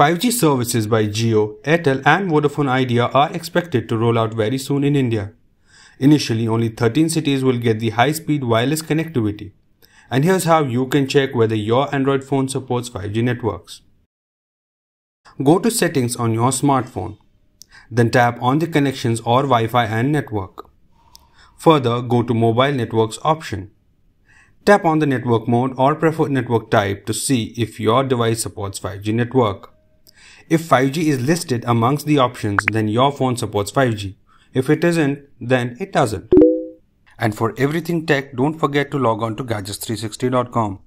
5G services by Jio, Airtel and Vodafone Idea are expected to roll out very soon in India. Initially, only 13 cities will get the high-speed wireless connectivity. And here's how you can check whether your Android phone supports 5G networks. Go to settings on your smartphone. Then tap on the connections or Wi-Fi and network. Further, go to mobile networks option. Tap on the network mode or preferred network type to see if your device supports 5G network. If 5G is listed amongst the options, then your phone supports 5G. If it isn't, then it doesn't. And for everything tech, don't forget to log on to gadgets360.com.